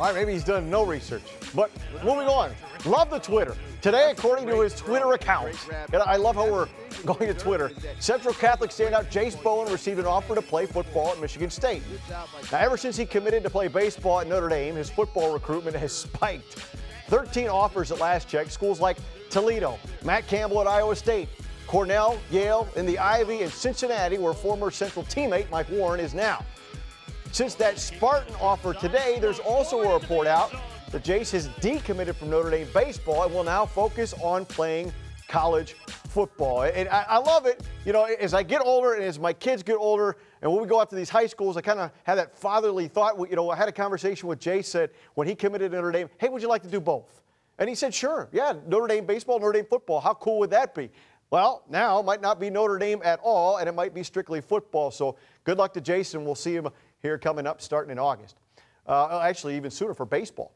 All right, maybe he's done no research. But moving on, love the Twitter. Today, according to his Twitter account, and I love how we're going to Twitter, Central Catholic standout Jase Bowen received an offer to play football at Michigan State. Now, ever since he committed to play baseball at Notre Dame, his football recruitment has spiked. 13 offers at last check. Schools like Toledo, Matt Campbell at Iowa State, Cornell, Yale, and the Ivy and Cincinnati, where former Central teammate Mike Warren is now. Since that Spartan offer today, there's also a report out that Jase has decommitted from Notre Dame baseball and will now focus on playing college football. And I, I, love it. You know, as I get older and as my kids get older, and when we go out to these high schools, I kind of have that fatherly thought. You know, I had a conversation with Jase said when he committed to Notre Dame, hey, would you like to do both? And he said, sure. Yeah, Notre Dame baseball, Notre Dame football. How cool would that be? Well, now it might not be Notre Dame at all, and it might be strictly football. So good luck to Jason. We'll see him here coming up starting in August. Uh, actually, even sooner for baseball.